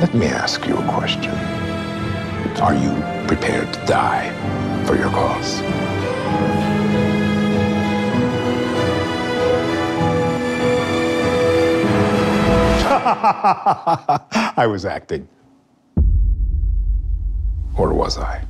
Let me ask you a question. Are you prepared to die for your cause? I was acting. Or was I?